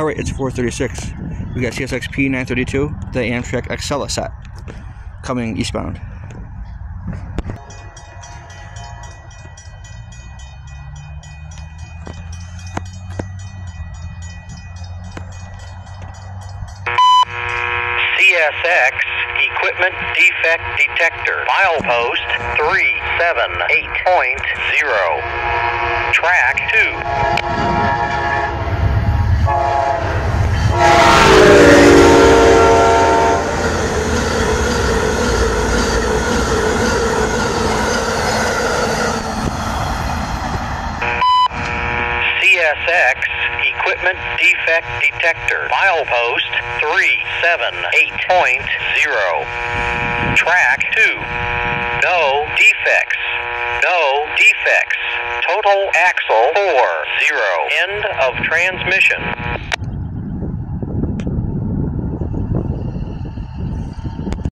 All right, it's 436. We got CSX P932, the Amtrak Acela set, coming eastbound. CSX Equipment Defect Detector. Milepost 378.0. Track 2. CSX Equipment Defect Detector. Milepost 378.0. Track 2. No defects. No defects. Total axle 4. 0. End of transmission.